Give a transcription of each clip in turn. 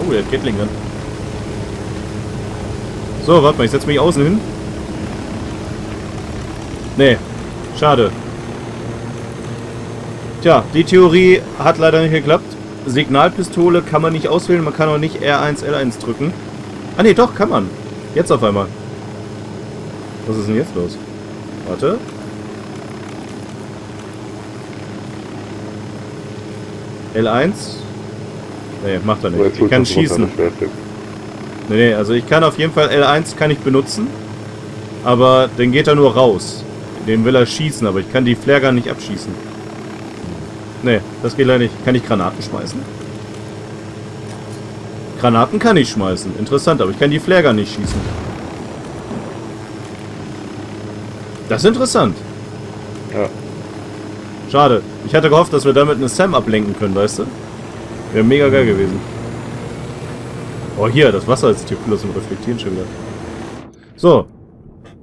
Oh, der hat Gatling Gun. So, warte mal, ich setze mich außen hin. Nee, schade. Tja, die Theorie hat leider nicht geklappt. Signalpistole kann man nicht auswählen, man kann auch nicht R1, L1 drücken. Ah ne, doch, kann man. Jetzt auf einmal. Was ist denn jetzt los? Warte. L1? Nee, macht er nicht. Ich kann schießen. Nee, nee, also ich kann auf jeden Fall L1 kann ich benutzen. Aber den geht er nur raus. Den will er schießen, aber ich kann die Flare nicht abschießen. Nee, das geht leider nicht. Kann ich Granaten schmeißen? Granaten kann ich schmeißen. Interessant, aber ich kann die Flare nicht schießen. Das ist interessant. Ja. Schade. Ich hatte gehofft, dass wir damit eine Sam ablenken können, weißt du? Wäre mega geil gewesen. Oh, hier, das Wasser ist hier cool aus dem Reflektieren schon wieder. So.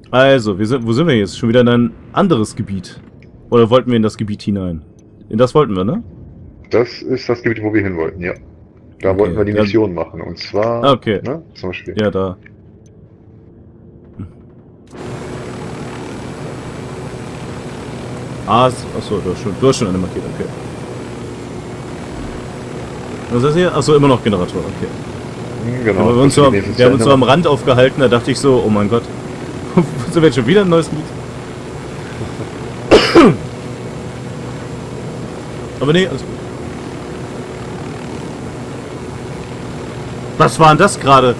Also, wir sind, wo sind wir jetzt? Schon wieder in ein anderes Gebiet. Oder wollten wir in das Gebiet hinein? In das wollten wir, ne? Das ist das Gebiet, wo wir hin wollten, ja. Da Okay, wollten wir die Mission machen. Und zwar, Ah, okay. ne, zum Beispiel. Ja, da. Ah, achso, du hast schon, du hast schon eine markiert, okay. Was ist das hier? Achso, immer noch Generator, okay. Genau. Aber wir, haben uns so, wir haben uns so am Rand aufgehalten, da dachte ich so, oh mein Gott. sind wir jetzt schon wieder ein neues Gebiet? Aber nee, alles gut. Was war denn das gerade?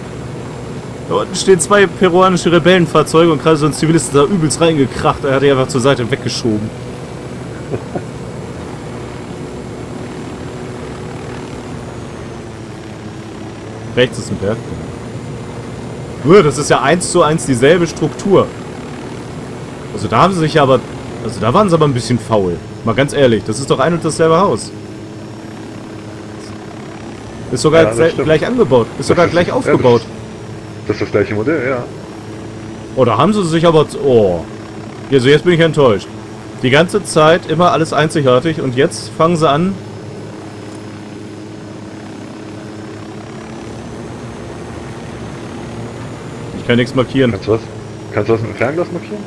Da unten stehen zwei peruanische Rebellenfahrzeuge und gerade so ein Zivilist da übelst reingekracht. Er hat die einfach zur Seite weggeschoben. Rechts ist ein Berg. Nur, das ist ja eins zu eins dieselbe Struktur. Also da haben sie sich aber... Also da waren sie aber ein bisschen faul. Mal ganz ehrlich, das ist doch ein und dasselbe Haus. Ist sogar Ja, das gleich angebaut. Ist Das sogar ist- gleich ja, aufgebaut. Das ist das gleiche Modell, ja. Oh, da haben sie sich aber... Oh. Also jetzt bin ich enttäuscht. Die ganze Zeit immer alles einzigartig und jetzt fangen sie an... kann nichts markieren. Kannst du was? Kannst du was mit dem Fernglas markieren?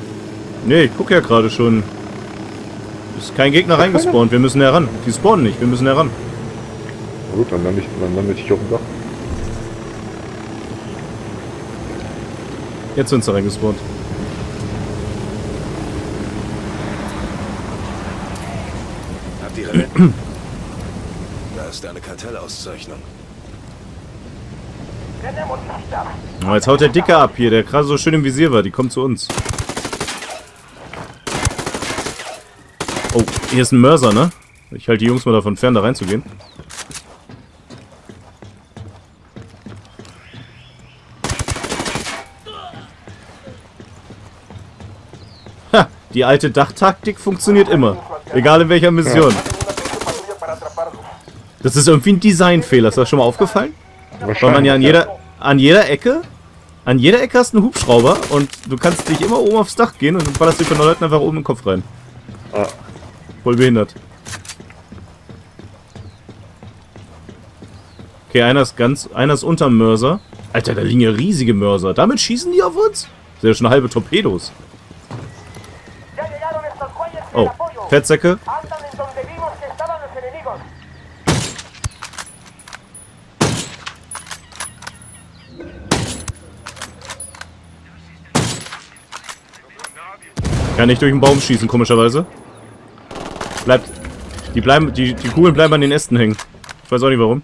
Nee, ich guck ja gerade schon. Ist kein Gegner reingespawnt. Wir müssen heran. Die spawnen nicht. Wir müssen heran. Na gut, dann lande ich, dann lande ich auf dem Dach. Jetzt sind sie reingespawnt. Habt ihr? Da ist eine Kartellauszeichnung. Oh, jetzt haut der Dicke ab hier, der gerade so schön im Visier war. Die kommt zu uns. Oh, hier ist ein Mörser, ne? Ich halte die Jungs mal davon fern, da reinzugehen. Ha, die alte Dachtaktik funktioniert immer. Egal in welcher Mission. Das ist irgendwie ein Designfehler. Ist das schon mal aufgefallen? Weil man ja an jeder, an jeder Ecke, an jeder Ecke hast du einen Hubschrauber und du kannst dich immer oben aufs Dach gehen und dann ballerst du von den Leuten einfach oben in den Kopf rein. Ah, Voll behindert. Okay, einer ist ganz, einer ist unterm Mörser. Alter, da liegen ja riesige Mörser. Damit schießen die auf uns? Das sind ja schon halbe Torpedos. Oh, Fettsäcke. Kann nicht durch den Baum schießen, komischerweise. Bleibt. Die bleiben. Die, die Kugeln bleiben an den Ästen hängen. Ich weiß auch nicht warum.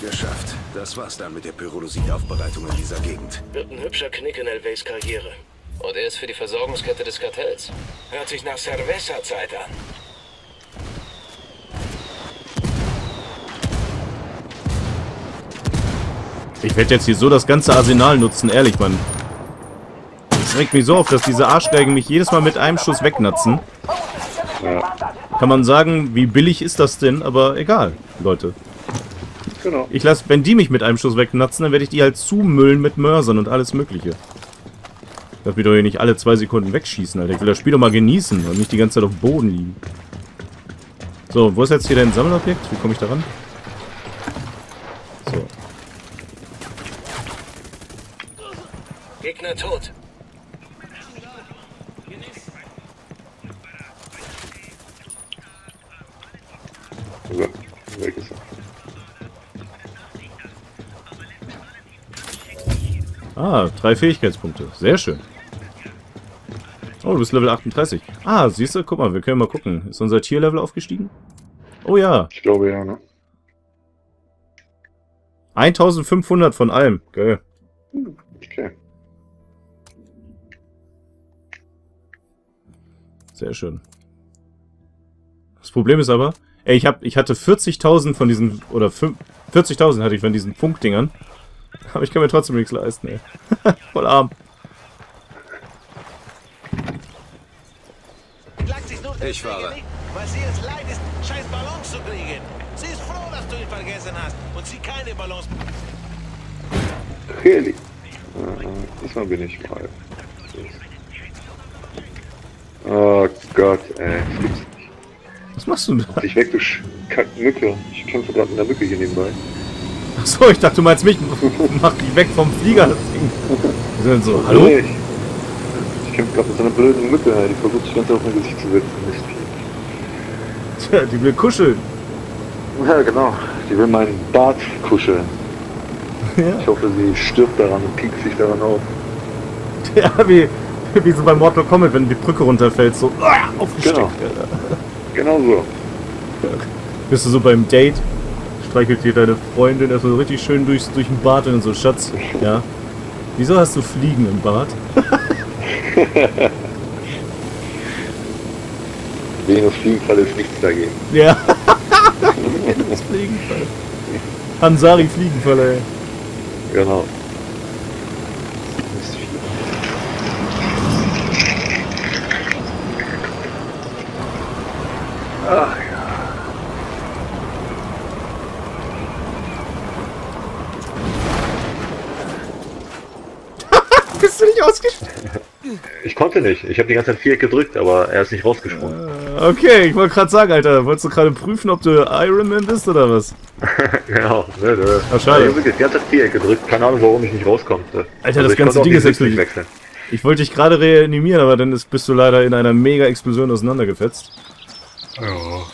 Geschafft. Das war's dann mit der Pyrrholosie-Aufbereitung in dieser Gegend. Wird ein hübscher Knick in Elvays Karriere. Und er ist für die Versorgungskette des Kartells. Hört sich nach Cerveza-Zeit an. Ich werde jetzt hier so das ganze Arsenal nutzen, ehrlich, Mann. Das regt mich so auf, dass diese Arschgeigen mich jedes Mal mit einem Schuss wegnatzen. Kann man sagen, wie billig ist das denn? Aber egal, Leute. genau. Ich lasse, wenn die mich mit einem Schuss wegnatzen, dann werde ich die halt zumüllen mit Mörsern und alles mögliche. Darf mich doch hier nicht alle zwei Sekunden wegschießen, Alter. Ich will das Spiel doch mal genießen und nicht die ganze Zeit auf dem Boden liegen. So, wo ist jetzt hier dein Sammelobjekt? Wie komme ich da ran? Gegner tot. So, weg ist er. Ah, drei Fähigkeitspunkte. Sehr schön. Oh, du bist Level 38. Ah, siehst du? Guck mal, wir können mal gucken. Ist unser Tierlevel aufgestiegen? Oh ja, Ich glaube ja, ne? 1500 von allem. Geil. Okay. Sehr schön. Das Problem ist aber, ey, ich, hab, ich hatte 40.000 von diesen, oder fünf- 40.000 hatte ich von diesen Funkdingern. Aber ich kann mir trotzdem nichts leisten, ey. Voll arm. Ich fahre. weil sie es leid ist, scheiß Ballons zu kriegen. Sie ist froh, dass du ihn vergessen hast und sie keine Ballons... Really? Diesmal bin ich mal. Oh Gott, ey. Das gibt's nicht. Was machst du da? Dich weg, du Sch- Kack Mücke. Ich kämpfe gerade mit einer Mücke hier nebenbei. Achso, ich dachte, du meinst mich. Mach die weg vom Flieger, das Ding. Wir sind so, hallo? Nee, Ich, ich kämpfe gerade mit so einer blöden Mücke, ey. die versucht sich ganz auf mein Gesicht zu setzen. Tja, die will kuscheln. Ja, genau. Die will meinen Bart kuscheln. Ja. Ich hoffe, sie stirbt daran und piekt sich daran auf. Ja, wie, wie so bei Mortal Kombat, wenn die Brücke runterfällt, so aufgesteckt. Genau. Genau so. Bist du so beim Date, streichelt dir deine Freundin erstmal so richtig schön durchs, durch den Bart und so, Schatz, ja. Wieso hast du Fliegen im Bart? Venus Fliegenfall ist nichts dagegen. Ja. das Fliegenfall. Hansari Fliegenfall, ey. Genau. Ach ja. Bist du nicht ausgesprungen? Ich konnte nicht. Ich habe die ganze Zeit Viereck gedrückt, aber er ist nicht rausgesprungen. Okay, ich wollte gerade sagen, Alter, wolltest du gerade prüfen, ob du Iron Man bist oder was? genau. Ne, ne. Ach, schade. Ich habe die ganze Zeit Viereck gedrückt. Keine Ahnung, warum ich nicht rauskommte. Alter, das ich ganze Ding ist explodiert. Ich wollte dich gerade reanimieren, aber dann ist, bist du leider in einer mega Explosion auseinandergefetzt. Ja,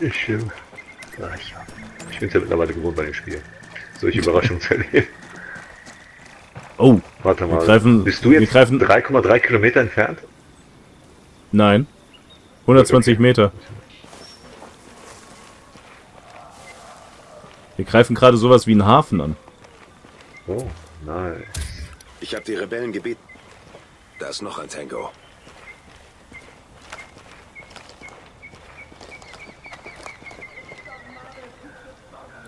ich, äh, ja, ich, ich bin ja mittlerweile gewohnt bei dem Spiel. Solche Überraschungen zu erleben. Oh, Warte mal. greifen- Bist du wir jetzt greifen- 3,3 Kilometer entfernt? nein. 120 Meter. Wir greifen gerade sowas wie einen Hafen an. Oh, nice. Ich habe die Rebellen gebeten. Da ist noch ein Tango.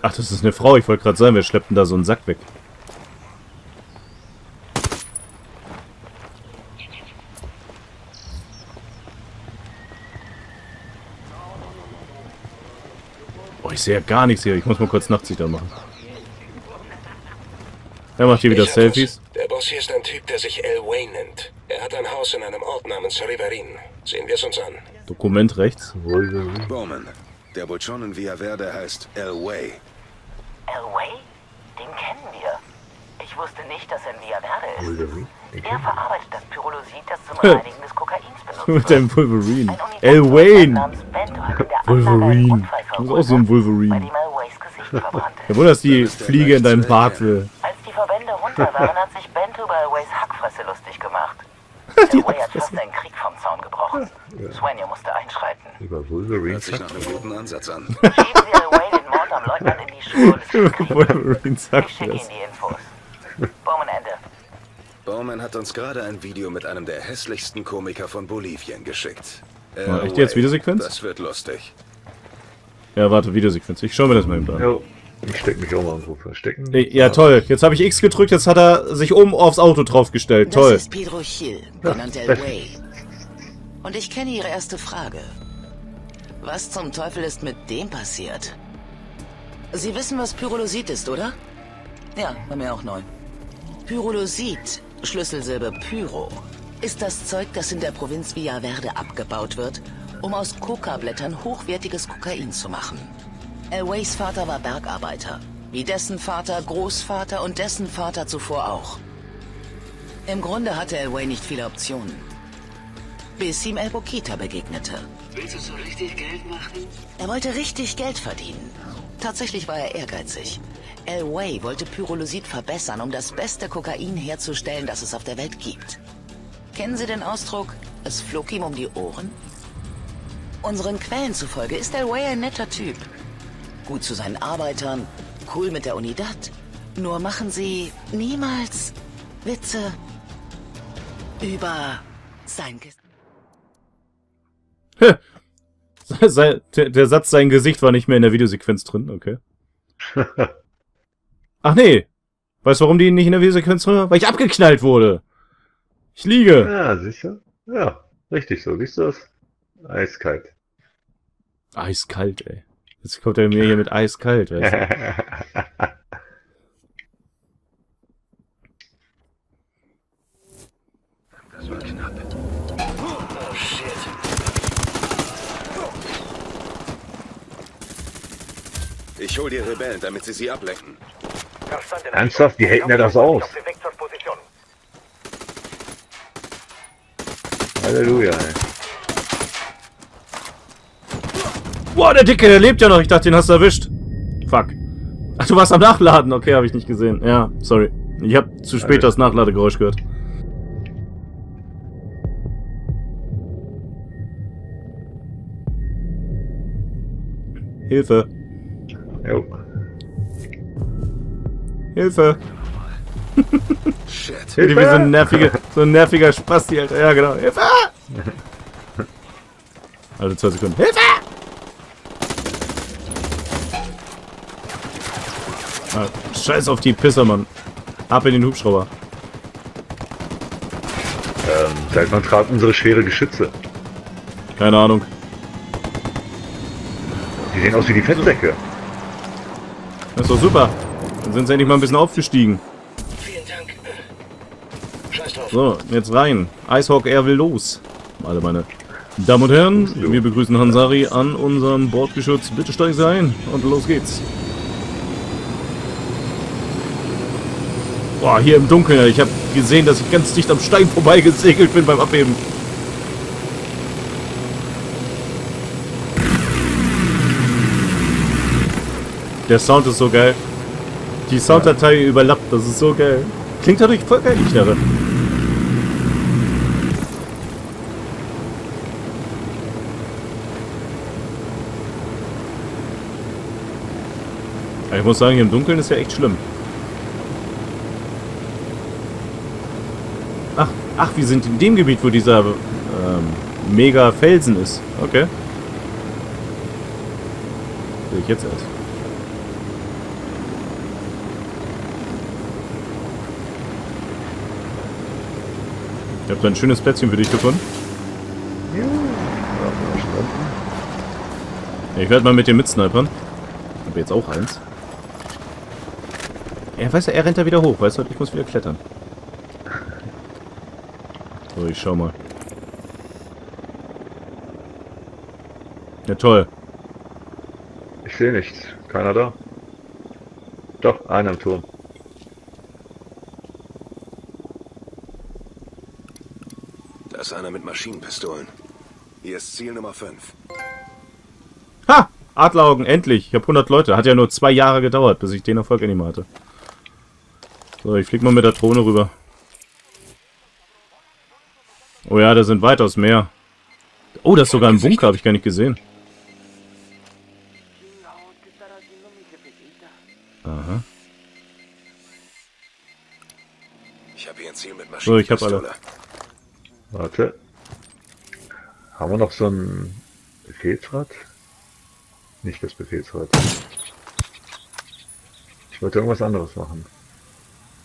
Ach, das ist eine Frau. Ich wollte gerade sagen, wir schleppten da so einen Sack weg. Oh, ich sehe ja gar nichts hier. Ich muss mal kurz Nachtsicht machen. Er macht hier wieder Ich Selfies. es. Der Boss hier ist ein Typ, der sich El Wayne nennt. Er hat ein Haus in einem Ort namens Riverin. Sehen wir es uns an. Dokument rechts. Bowman. Der wohl schon in Via Verde heißt El Way. Elway? Den kennen wir. Ich wusste nicht, dass er in Verde ist. Wolverine? Er verarbeitet das Pyrolysit, das zum Reinigen des Kokains benutzt Mit wird. deinem Wolverine. Ein El Wayne. Wolverine. Du bist auch so ein Wolverine. Ja, wohl, dass die Fliege in deinem Bart will. Als die Verbände runter waren, hat sich Bento über Elways Hackfresse lustig gemacht. Elway hat fast einen Krieg vom Zaun gebrochen. Swenja musste einschreiten. Über Wolverine. Hört sich nach einem guten Ansatz an. Schieben Sie Elway den Mord am Leutnant in die Schuhe und es. Wolverine sagt Ich schicke Ihnen das. die Infos. Bowman Ende. Bowman hat uns gerade ein Video mit einem der hässlichsten Komiker von Bolivien geschickt. El Ah, echt jetzt. Videosequenz? Das wird lustig. Ja, warte, Videosequenz. Ich schau mir das mal eben an. Ja. Ich steck mich auch mal irgendwo verstecken. Ja, toll. Jetzt habe ich X gedrückt, jetzt hat er sich oben aufs Auto draufgestellt. Toll. Das ist Pedro Gil, genannt El Way. Und ich kenne Ihre erste Frage. Was zum Teufel ist mit dem passiert? Sie wissen, was Pyrolosit ist, oder? Ja, war mir auch neu. Pyrolosit, Schlüsselsilbe Pyro, ist das Zeug, das in der Provinz Villaverde abgebaut wird, um aus Coca-Blättern hochwertiges Kokain zu machen. Elways Vater war Bergarbeiter, wie dessen Vater, Großvater und dessen Vater zuvor auch. Im Grunde hatte Elway nicht viele Optionen. Bis ihm El Bokita begegnete. Willst du so richtig Geld machen? Er wollte richtig Geld verdienen. Tatsächlich war er ehrgeizig. Elway wollte Pyrolysit verbessern, um das beste Kokain herzustellen, das es auf der Welt gibt. Kennen Sie den Ausdruck, es flog ihm um die Ohren? Unseren Quellen zufolge ist Elway ein netter Typ. Gut zu seinen Arbeitern, cool mit der Unidad. Nur machen Sie niemals Witze über sein Gesicht. Der, Satz, sein Gesicht war nicht mehr in der Videosequenz drin, okay. Ach nee. Weißt du, warum die nicht in der Videosequenz drin war? Weil ich abgeknallt wurde. Ich liege. Ja, du? Ja, richtig so. Siehst du das? Eiskalt. Eiskalt, ey. Jetzt kommt er mir hier mit eiskalt, weißt du? Das war knapp. Oh shit. Ich hol die Rebellen, damit sie sie ablenken. Ernsthaft? Die halten ja das aus. Halleluja, ey. Boah, der Dicke, der lebt ja noch. Ich dachte, den hast du erwischt. Fuck. Ach, du warst am Nachladen. Okay, habe ich nicht gesehen. Ja, sorry. Ich habe zu spät das Nachladegeräusch gehört. Hilfe. Jo. Hilfe. Shit. Wie so ein nerviger, so ein nerviger Spasti, Alter. Ja, genau. Hilfe! Also zwei Sekunden. Hilfe! Ah, scheiß auf die Pisser, Mann. Ab in den Hubschrauber. Ähm, seit wann tragen unsere schwere Geschütze? Keine Ahnung. Die sehen aus wie die Fettsäcke. Das ist doch super. Dann sind sie endlich mal ein bisschen aufgestiegen. Vielen Dank. Scheiß drauf. So, jetzt rein. Icehawk Air will los. Alle meine Damen und Herren, wir begrüßen Hansari an unserem Bordgeschütz. Bitte steigen Sie ein und los geht's. Boah, hier im Dunkeln. Ich habe gesehen, dass ich ganz dicht am Stein vorbeigesegelt bin beim Abheben. Der Sound ist so geil. Die Sounddatei überlappt, das ist so geil. Klingt dadurch voll geil, die Knarre. Ich muss sagen, hier im Dunkeln ist ja echt schlimm. Ach, ach, wir sind in dem Gebiet, wo dieser ähm, mega Felsen ist. Okay. Sehe ich jetzt erst. Ich habe da ein schönes Plätzchen für dich gefunden. Ja, Ich werde mal mit dir mitsnipern. Hab jetzt auch eins. Er weiß ja, er rennt da wieder hoch, weißt du? Ich muss wieder klettern. So, ich schau mal. Ja, toll. Ich sehe nichts. Keiner da. Doch, einer im Turm. Einer mit Maschinenpistolen. Hier ist Ziel Nummer 5. Ha! Adleraugen, endlich. Ich habe 100 Leute. Hat ja nur zwei Jahre gedauert, bis ich den Erfolg endlich mal hatte. So, ich flieg mal mit der Drohne rüber. Oh ja, da sind weitaus mehr. Oh, das ist sogar ein Bunker, habe ich gar nicht gesehen. Aha. Ich habe hier ein Ziel mit So, ich hab alle. Warte. Haben wir noch so ein Befehlsrad? Nicht das Befehlsrad. Ich wollte irgendwas anderes machen.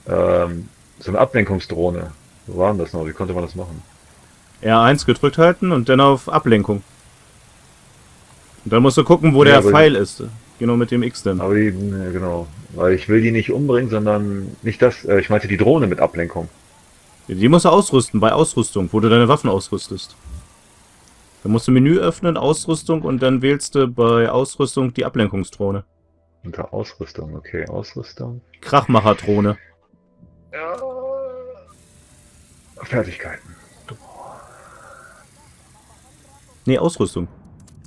Ähm, so eine Ablenkungsdrohne. Wo war denn das noch? Wie konnte man das machen? R1 gedrückt halten und dann auf Ablenkung. Und dann musst du gucken, wo Ja, der Pfeil ist. Genau mit dem X dann. Aber die, ne, genau. Weil ich will die nicht umbringen, sondern nicht das, äh, ich meinte die Drohne mit Ablenkung. Die musst du ausrüsten, bei Ausrüstung, wo du deine Waffen ausrüstest. Da musst du Menü öffnen, Ausrüstung und dann wählst du bei Ausrüstung die Ablenkungsdrohne. Unter Ausrüstung, okay, Ausrüstung. Krachmacher-Drohne. Ja. Fertigkeiten. Nee, Ausrüstung.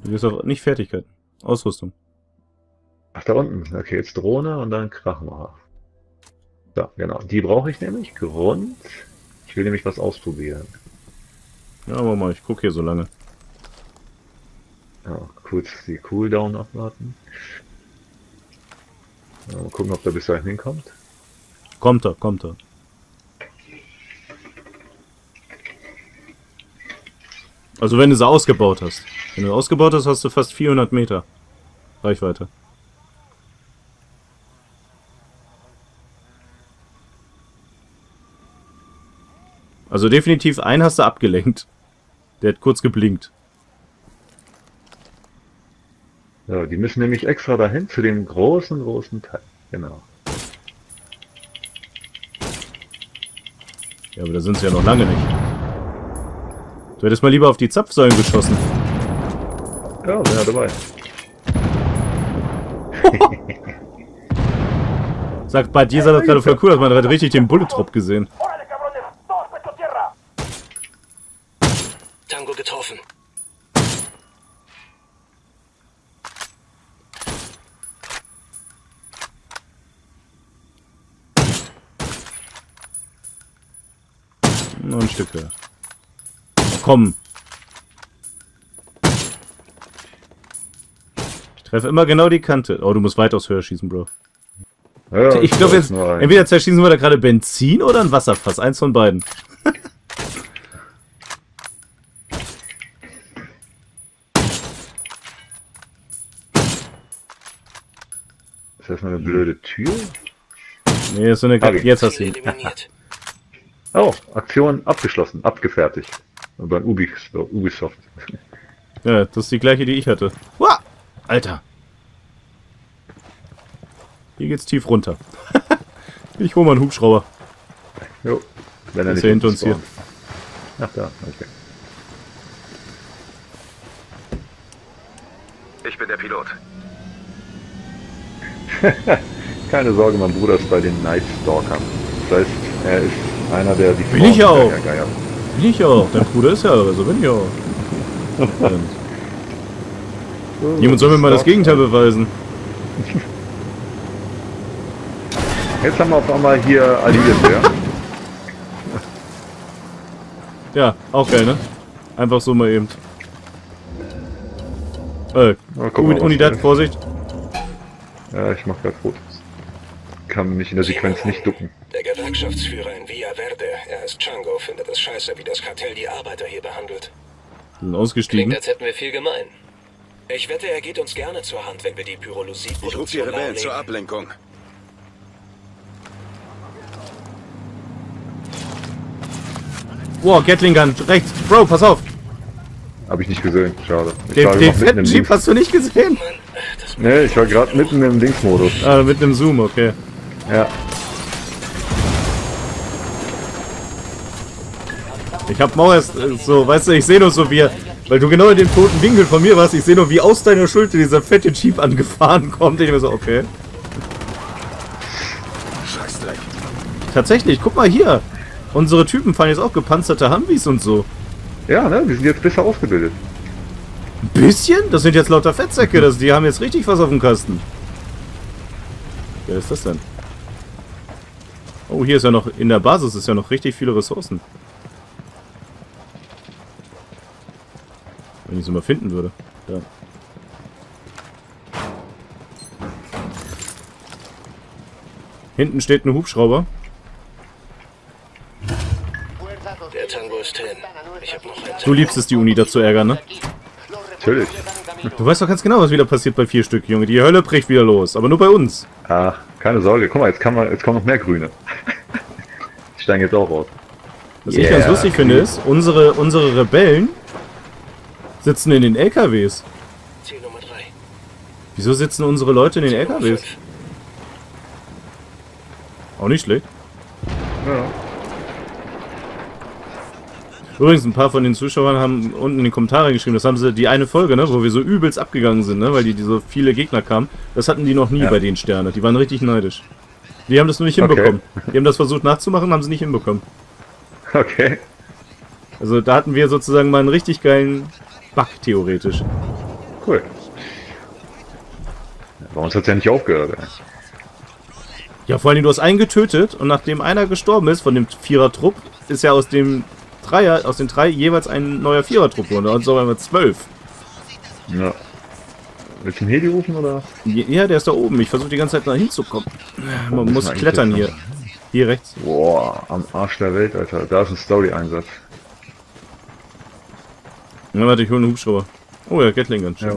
Du wirst auch nicht Fertigkeiten. Ausrüstung. Ach, da unten. Okay, jetzt Drohne und dann Krachmacher. So, genau. Die brauche ich nämlich. Grund. Ich will nämlich was ausprobieren. Ja, aber mal, ich gucke hier so lange. Ja, kurz die Cooldown abwarten. Ja, mal gucken, ob der bis dahin hinkommt. Kommt er, kommt er. Also wenn du sie ausgebaut hast. Wenn du ausgebaut hast, hast du fast 400 Meter Reichweite. Also definitiv einen hast du abgelenkt. Der hat kurz geblinkt. Ja, die müssen nämlich extra dahin zu dem großen, großen Teil. Genau. Ja, aber da sind sie ja noch lange nicht. Du hättest mal lieber auf die Zapfsäulen geschossen. Ja, ja dabei. Sagt, bei dir sah das gerade voll cool aus. Man hat richtig den Bullet Drop gesehen. Tango getroffen. Noch ein Stück höher. Komm. Ich treffe immer genau die Kante. Oh, du musst weitaus höher schießen, Bro. Ja, Ich glaube jetzt, nur ein. entweder zerschießen wir da gerade Benzin oder ein Wasserfass. Eins von beiden. Ist das mal eine blöde Tür? Nee, ist so eine... Ich. Jetzt hast du ihn. Oh, Aktion abgeschlossen, abgefertigt. Beim Ubi Ubisoft. Ja, das ist die gleiche, die ich hatte. Uah! Alter. Hier geht's tief runter. ich hol mal einen Hubschrauber. Jo, wenn er Ist nicht hinter uns hier. Ach da, okay. Ich bin der Pilot. Keine Sorge, mein Bruder ist bei den Night Stalkern. Das heißt, er ist einer, der die Bin ich Frauen auch. Bin ich auch. Dein Bruder ist ja, also bin ich auch. Jemand soll mir mal das Gegenteil beweisen. Jetzt haben wir auf einmal hier Alice, ja? Ja, auch geil, ne? Einfach so mal eben. Äh, Unidad, Vorsicht. Ja, ich mach grad Fotos. Kann mich in der Sequenz nicht ducken. Der Gewerkschaftsführer in Villa Verde, ist Chango, findet es scheiße, wie das Kartell die Arbeiter hier behandelt. Sind ausgestiegen. als hätten wir viel gemein. Ich wette, er geht uns gerne zur Hand, wenn wir die Ich rufe die Rebellen zur. Ablenkung. Wow, Gatling Gun, rechts. Bro, pass auf. Hab ich nicht gesehen, schade. Ich Den, war den fetten Jeep hast du nicht gesehen? Nee, ich war gerade mitten im Dingsmodus. Ah, mit einem Zoom, okay. Ja. Ich hab Mauer erst äh, so, weißt du, ich sehe nur so wie, weil du genau in dem toten Winkel von mir warst, ich sehe nur wie aus deiner Schulter dieser fette Jeep angefahren kommt. Ich mir so, okay. Scheißdreck. Tatsächlich, guck mal hier. Unsere Typen fahren jetzt auch gepanzerte Humvees und so. Ja, ne? Die sind jetzt besser ausgebildet. Ein bisschen? Das sind jetzt lauter Fettsäcke, das, die haben jetzt richtig was auf dem Kasten. Wer ist das denn? Oh, hier ist ja noch, in der Basis ist ja noch richtig viele Ressourcen. Wenn ich sie mal finden würde. Da. Hinten steht ein Hubschrauber. Der Tango ist hin. Ich habe noch einen Du liebst es, die Uni da zu ärgern, ne? Natürlich. Du weißt doch ganz genau, was wieder passiert bei vier Stück, Junge. Die Hölle bricht wieder los. Aber nur bei uns. Ach, keine Sorge. Guck mal, jetzt, kann man, jetzt kommen noch mehr Grüne. Die steigen jetzt auch raus. Was ich Yeah. ganz lustig finde, ist, unsere, unsere Rebellen sitzen in den LKWs. Ziel Nummer 3. Wieso sitzen unsere Leute in den LKWs? Auch nicht schlecht. Ja. Übrigens, ein paar von den Zuschauern haben unten in den Kommentaren geschrieben, das haben sie die eine Folge, ne, wo wir so übelst abgegangen sind, ne, weil die, die so viele Gegner kamen. Das hatten die noch nie Ja. bei den Sternen. Die waren richtig neidisch. Die haben das nur nicht Okay. hinbekommen. Die haben das versucht nachzumachen, haben sie nicht hinbekommen. Okay. Also da hatten wir sozusagen mal einen richtig geilen Bug, theoretisch. Cool. Bei uns hat's ja nicht aufgehört, ey. Ja, vor allem, du hast einen getötet und nachdem einer gestorben ist von dem Vierer-Trupp, ist ja aus dem Dreier, aus den drei jeweils ein neuer Vierer-Trupp runter. Und so einmal zwölf. Ja. Willst du einen Heli rufen, oder? Ja, der ist da oben. Ich versuche die ganze Zeit da hinzukommen. Man muss wir klettern hier. Hier rechts. Boah, am Arsch der Welt, Alter. Da ist ein Story-Einsatz. Ja, warte, ich hole einen Hubschrauber. Oh ja, Gatling Gun. Ja.